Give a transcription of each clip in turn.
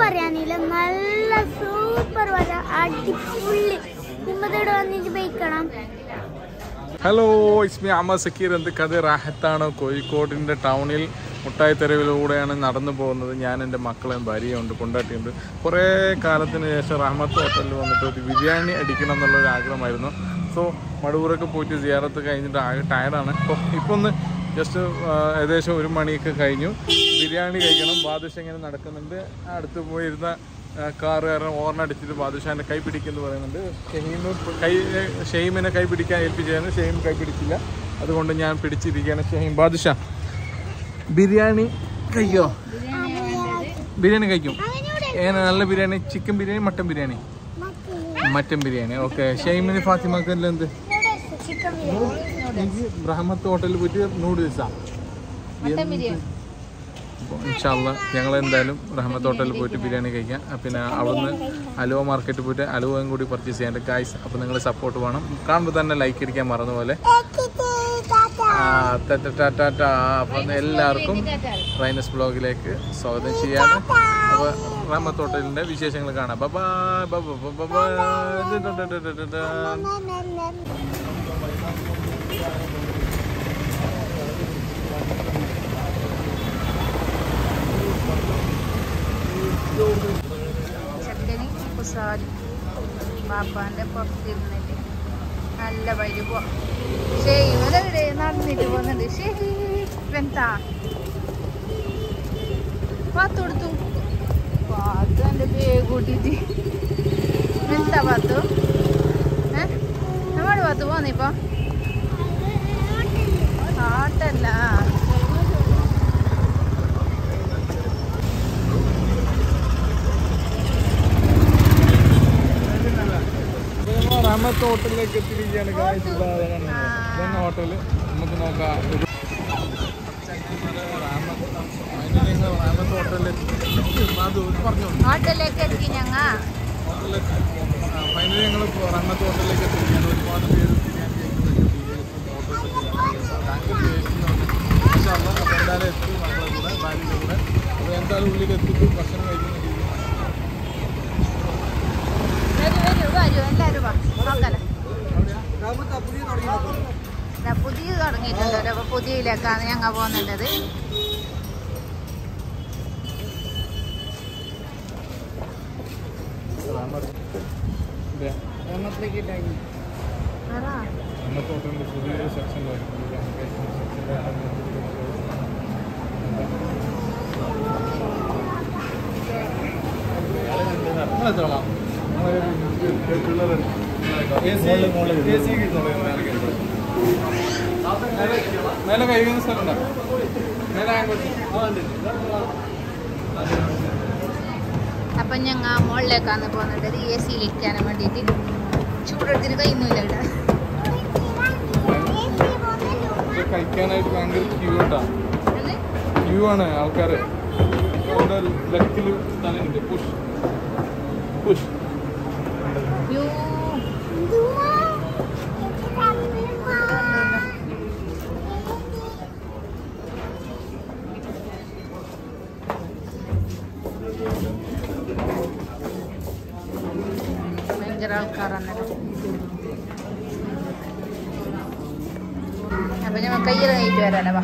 പറയാനില്ല നല്ല സൂപ്പർ വര അടിപൊളി. നിമ്മതോട് വന്നിട്ട് ബൈക്കണം. ഹലോ ഇസ്മി അമ്മ സക്കീർ എന്ത് കഥ റാഹത്താണ് കോഴിക്കോടിന്റെ ടൗണിൽ മുട്ടായി തെരുവിലൂടെയാണ് നടന്നു പോകുന്നത്. ഞാൻ എന്റെ മക്കളെയും ഭാര്യയുണ്ട് കൊണ്ടാട്ടിയുണ്ട്. കുറേ കാലത്തിന് ശേഷം റഹ്മത്ത് ഹോട്ടലിൽ വന്നിട്ട് ഒരു ബിരിയാണി അടിക്കണം എന്നുള്ളൊരു ആഗ്രഹമായിരുന്നു സോ മടൂരൊക്കെ പോയിട്ട് സിയാറത്ത് കഴിഞ്ഞിട്ട് ആകെ ടയർഡാണ് അപ്പോൾ ഇപ്പോൾ ഒന്ന് ജസ്റ്റ് ഏകദേശം ഒരു മണിയൊക്കെ കഴിഞ്ഞു. ബിരിയാണി കഴിക്കണം. ബാദുഷ ഇങ്ങനെ നടക്കുന്നുണ്ട്. അടുത്ത് പോയിരുന്ന കാരണം ഓർണടിച്ചിട്ട് ബാദുഷാന്റെ കൈ പിടിക്കുന്നു പറയുന്നുണ്ട്. ഷഹീം കൈ ഷെയ്മിനെ കൈ പിടിക്കാൻ ഏൽപ്പിച്ചാണ് ഷെയ്ം കൈ പിടിച്ചില്ല. അതുകൊണ്ട് ഞാൻ പിടിച്ചിരിക്കുകയാണ്. ഷെയിം ബാദുഷ ബിരിയാണി കഴിക്കോ? ബിരിയാണി കഴിക്കും. ഏന നല്ല biryani. Chicken biryani mutton biryani? Mutton. Biryani. Okay. ഷെയ്മിന് ഫാത്തിമക്കെല്ലാം എന്ത്? എനിക്ക് ബ്രഹ്മത്ത് ഹോട്ടലിൽ പോയിട്ട് നൂഡിൽസാ. ഇൻഷാല്ല ഞങ്ങൾ എന്തായാലും റഹ്മത്ത് ഹോട്ടലിൽ പോയിട്ട് ബിരിയാണി കഴിക്കാം. പിന്നെ അവിടുന്ന് അലുവ മാർക്കറ്റിൽ പോയിട്ട് അലുവയും കൂടി പർച്ചേസ് ചെയ്യാൻ കായ്സ് അപ്പോൾ നിങ്ങൾ സപ്പോർട്ട് വേണം. കാണുമ്പോൾ തന്നെ ലൈക്ക് ഇരിക്കാൻ മറന്ന പോലെ. അപ്പം എല്ലാവർക്കും റൈനസ് ബ്ലോഗിലേക്ക് സ്വാഗതം ചെയ്യാണ്. അപ്പോൾ റഹ്മത്ത് ഹോട്ടലിന്റെ വിശേഷങ്ങൾ കാണാം. ചെക്കന് കുസാരി പാപ്പാന്റെ പുറത്തിരുന്നിട്ട് നല്ല വഴി പോ പക്ഷേ ഇവരെവിടെ നടന്നിട്ട് പോകുന്നുണ്ട്. ശരി എന്താ പാത്തു കൊടുത്തു. പാത്ത് എന്റെ ബേഗ് കൂട്ടിട്ട് എന്താ പാത്തു ഏ? നമ്മുടെ പാത്തു പോന്നിപ്പോ റഹ്മത്ത് ഹോട്ടലിലേക്ക് എത്തിയിരിക്കുകയാണ് ഇതാണ് ഹോട്ടൽ? നമുക്ക് നോക്കാം. റഹ്മത്ത് ഹോട്ടലിൽ പറഞ്ഞു ഹോട്ടലിലേക്ക് എത്തി ഞങ്ങൾ ഫൈനലി ഞങ്ങൾ റഹ്മത്ത് ഹോട്ടലിലേക്ക് എത്തിയിരിക്കുകയാണ് ഒരുപാട് പേര് ബിരിയാണി കഴിക്കുന്നുണ്ട് അപ്പോൾ എന്തായാലും എത്തി മക്കളെ കൂടെ ഭാര്യയുടെ കൂടെ അപ്പോൾ എന്തായാലും ഉള്ളിൽ എത്തിയിട്ട് ഭക്ഷണം കഴിക്കുന്ന രീതി വരൂ വരൂ വരൂ എല്ലാവരും വാ നോക്കല പുതിയ തുടങ്ങിയിട്ടുണ്ടല്ലോ അപ്പൊ പുതിയയിലേക്കാണ് ഞങ്ങൾ പോകുന്നുണ്ടത് അന്നത്തെ ഹോട്ടലിന്റെ പുതിയൊരു സെക്ഷൻ മേലെ കഴിയുന്ന സ്ഥലമുണ്ടോ. മേലെ അങ്ങോട്ട് അപ്പൊ ഞങ്ങൾ മുകളിലേക്കാണ് പോകുന്നുണ്ടത് എ സി ലിക്കാൻ വേണ്ടിയിട്ട് ചൂടെടുത്തിട്ട് കഴിയുന്നില്ല ഇവിടെ. ആൾക്കാര് കഴിക്കാനായിട്ട് ഭയങ്കര ക്യൂ ഉണ്ടാ ക്യൂ ആണ് ആൾക്കാർ സ്ഥലമുണ്ട് പുഷ് പുഷ് ഭയങ്കര ആൾക്കാരാണല്ലോ അപ്പൊ ഞമ്മ കയ്യിൽ കഴിയിട്ട് വരാലോ വാ.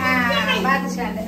ആ ബാദുഷാന്റെ.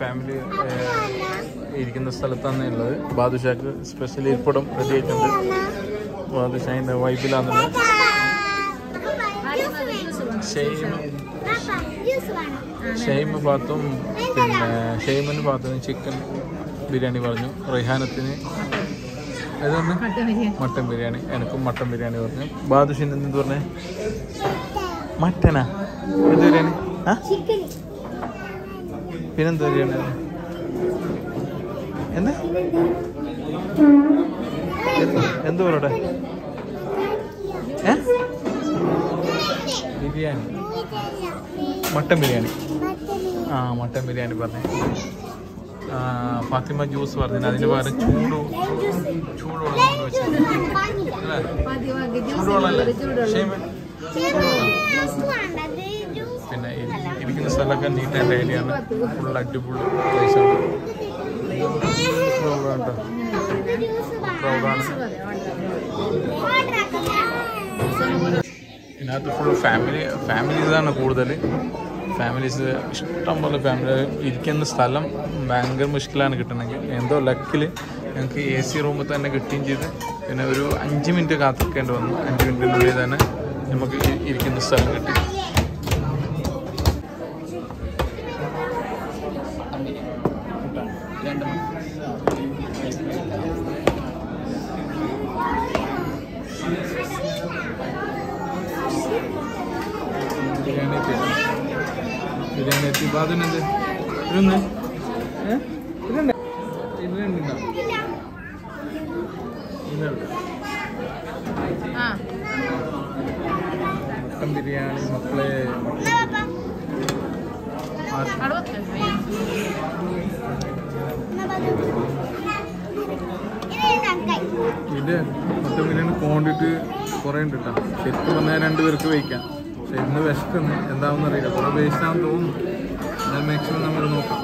ഫാമിലി ഇരിക്കുന്ന സ്ഥലത്താണ് ഉള്ളത്. ബാദുഷാക്ക് സ്പെഷ്യലി ഇരിപ്പിടം റെഡി ആയിട്ടുണ്ട്. ബാദുഷാഹിന്റെ ഷെയ്മ. ഷെയ്മ് ഭാത്തും പിന്നെ ഷെയ്മിന് ഭാഗത്തും ചിക്കൻ ബിരിയാണി പറഞ്ഞു. റിഹാനത്തിന് ഏതാണ്? മട്ടൻ ബിരിയാണി. എനിക്കും മട്ടൻ ബിരിയാണി പറഞ്ഞു. ബാദുഷിന് എന്ത് പറഞ്ഞേ? മട്ടനാ? എന്ത് ബിരിയാണി? ആ? പിന്നെന്ത് ബിരിയാണി എന്ത്? എന്ത് പറയട്ടെ? ഏ? ബിരിയാണി മട്ടൻ ബിരിയാണി. ആ മട്ടൻ ബിരിയാണി പറഞ്ഞേ. ആ, ഫാത്തിമ ജ്യൂസ് പറഞ്ഞു. അതിന് പകരം ചൂട് ചൂടുവെള്ളം കൊണ്ട് വെച്ചത് അല്ലേ? ഇരി- ഇരിക്കുന്ന സ്ഥലമൊക്കെ നീറ്റ് ആൻഡ് ഏരിയയാണ് ഫുൾ അടിപൊളി ക്രൗഡാണ് ക്രൗഡാണ് ഇതിനകത്ത് ഫുൾ ഫാമിലി ഫാമിലീസാണ് കൂടുതൽ ഫാമിലീസ് ഇഷ്ടം പോലെ ഫാമിലി ഇരിക്കുന്ന സ്ഥലം ഭയങ്കര മുഷ്കിലാണ് കിട്ടണമെങ്കിൽ എന്തോ ലക്കിൽ ഞങ്ങൾക്ക് എ സി റൂമിൽ തന്നെ കിട്ടുകയും ചെയ്ത്. പിന്നെ ഒരു അഞ്ച് മിനിറ്റ് കാത്തിരിക്കേണ്ടി വന്നു. അഞ്ച് മിനിറ്റിനുള്ളിൽ തന്നെ നമുക്ക് ഇരിക്കുന്ന സ്ഥലം കിട്ടി. ബിരിയാണി എത്തി ബിരിയാണി എത്തി ബാദുനെന്ത് ഇതൊന്ന് ഏ ഇതുണ്ട് ഇതിലുണ്ടോ ഇതിലുണ്ട് ആ മട്ടൻ ബിരിയാണി മക്കളെ ഇത് മട്ടൻ ബിരിയാണി ക്വാണ്ടിറ്റി കുറേ ഉണ്ട് കേട്ടോ ശരിക്കും പറഞ്ഞാൽ രണ്ട് പേർക്ക് വയ്ക്കാം. പക്ഷെ ഇന്ന് വിശക്കുന്നു. എന്താണെന്ന് അറിയില്ല. കുറേ വേസ്റ്റാണെന്ന് തോന്നുന്നു. എന്നാൽ മാക്സിമം നമ്മൾ നോക്കാം.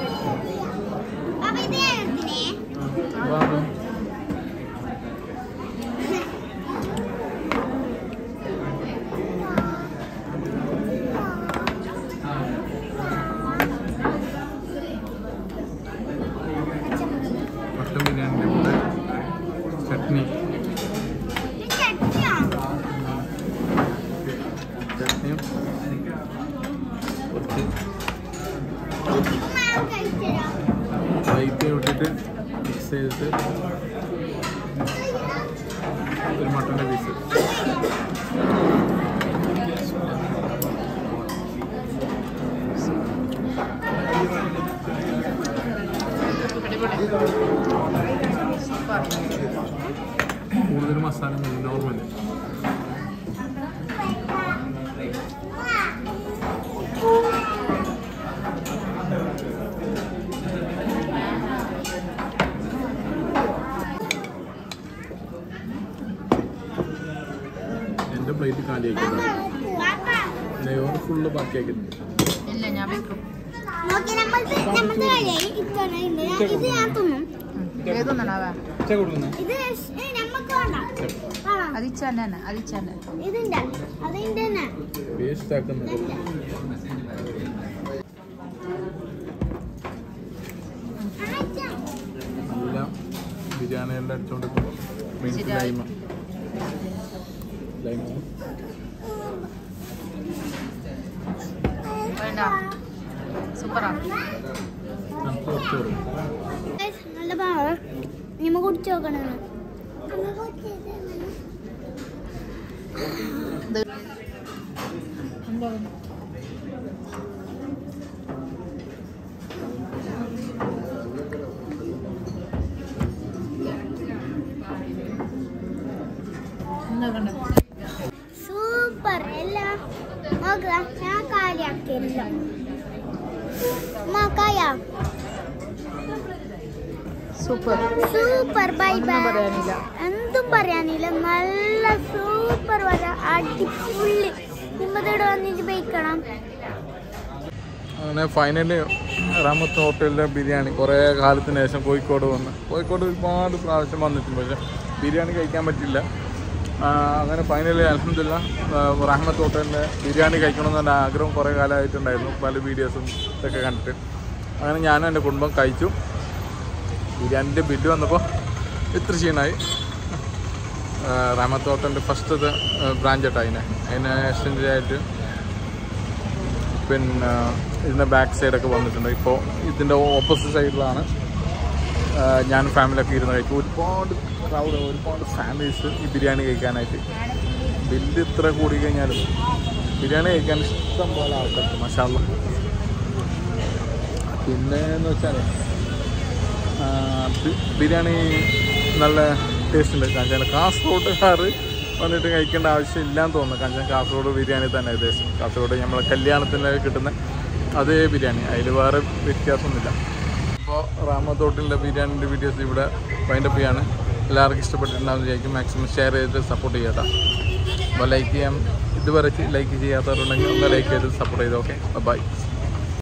चटनी అయితే రొటేటెడ్ మిక్స్ చేస్తే ఇద్దరు మటన్ పీసెస్ Thank you. കൂടുതൽ മസാല നോർമൽ എന്റെ പ്ലേറ്റ് കാലിയാക്കിയതാണ് നെയ്യോറ് ഫുള്ള് ബാക്കിയാക്കിയിട്ടുണ്ട്. ഇല്ല ഞാൻ വെക്കും. നോക്കി നമ്മൾ നമ്മൾ കഴിയായി ഇത്തവണ ഞാൻ- ഇത് ഞാൻ തിന്നും. ഏതൊന്നാണാവാ? ഉച്ച കൊടുക്കുന്നേ. ഇത് ഏ, നമ്മക്ക് വേണ്ട. ആ അതിച്ചാന്റെ തന്നെ അതിച്ചാന്റെ ഇതിന്റെ അതിന്റെ തന്നെ വേസ്റ്റ് ആക്കുന്നത്. ആച്ചാ. നല്ല ബിരിയാണി എല്ലാം അടിച്ചോണ്ട്. ലൈമ. ലൈമ? വേണ്ട. സൂപ്പറാ. നല്ല പാവ നമ്മ കുടിച്ചു നോക്കണം എന്താ സൂപ്പർ. Super bye by. എന്തും പറയാനില്ല. നല്ല സൂപ്പർ വര. അടിപൊളി. കുമ്പതോട് വന്നിട്ട് ബൈക്കണം. അങ്ങനെ ഫൈനലി റാമത്ത് ഹോട്ടലിലെ ബിരിയാണി. കുറേ കാലത്തിന് ശേഷം കോഴിക്കോട് വന്ന്. കോഴിക്കോട് ഒരുപാട് പ്രാവശ്യം വന്നിട്ടുണ്ട്. പക്ഷേ ബിരിയാണി കഴിക്കാൻ പറ്റില്ല. അങ്ങനെ ഫൈനലി അലഹമില്ല റഹ്മത്ത് ഹോട്ടലിന്റെ ബിരിയാണി കഴിക്കണമെന്ന് ആഗ്രഹം കുറേ കാലമായിട്ടുണ്ടായിരുന്നു. പല വീഡിയോസും ഇതൊക്കെ കണ്ടിട്ട്. അങ്ങനെ ഞാനും എന്റെ കുടുംബം കഴിച്ചു. ബിരിയാണിന്റെ ബില്ല് വന്നപ്പോൾ ഇത്ര ക്ഷീണമായി റാമത്തോട്ടന്റെ ഫസ്റ്റ് ഫസ്റ്റത്തെ ബ്രാഞ്ച് അതിനെ. അതിന് എക്സ്റ്റെൻഡ് ആയിട്ട് പിന്നെ ഇതിന്റെ ബാക്ക് സൈഡൊക്കെ വന്നിട്ടുണ്ട്. ഇപ്പോൾ ഇതിന്റെ ഓപ്പോസിറ്റ് സൈഡിലാണ് ഞാൻ ഫാമിലിയൊക്കെ ഇരുന്ന് കഴിക്കും. ഒരുപാട് ക്രൗഡ് ഒരുപാട് ഫാമിലീസ് ഈ ബിരിയാണി കഴിക്കാനായിട്ട്. ബില്ല് ഇത്ര കൂടി കഴിഞ്ഞാലും ബിരിയാണി കഴിക്കാൻ ഇഷ്ടം പോലെ ആൾക്കാർക്ക് മസാല പിന്നെ എന്ന് വെച്ചാൽ ബിരിയാണി നല്ല ടേസ്റ്റ് ഉണ്ട്. കാരണം കാസർഗോഡുകാർ വന്നിട്ട് കഴിക്കേണ്ട ആവശ്യമില്ലാന്ന് തോന്നുന്നു. കാരണം കാസർഗോഡ് ബിരിയാണി തന്നെ ഏകദേശം. കാസർഗോഡ് നമ്മളെ കല്യാണത്തിന് കിട്ടുന്ന അതേ ബിരിയാണി. അതിൽ വേറെ വ്യത്യാസമൊന്നുമില്ല. അപ്പോൾ റാമത്തോട്ടിലെ ബിരിയാണിന്റെ വീഡിയോസ് ഇവിടെ വൈൻഡപ്പ് ചെയ്യാണ്. എല്ലാവർക്കും ഇഷ്ടപ്പെട്ടിട്ടുണ്ടാവും വിചാരിക്കും. മാക്സിമം ഷെയർ ചെയ്തിട്ട് സപ്പോർട്ട് ചെയ്യട്ടോ അപ്പോൾ ലൈക്ക് ചെയ്യാം. ഇതുവരെ ലൈക്ക് ചെയ്യാത്തവരുണ്ടെങ്കിൽ ഒന്ന് ലൈക്ക് ചെയ്ത് സപ്പോർട്ട് ചെയ്ത്. Okay bye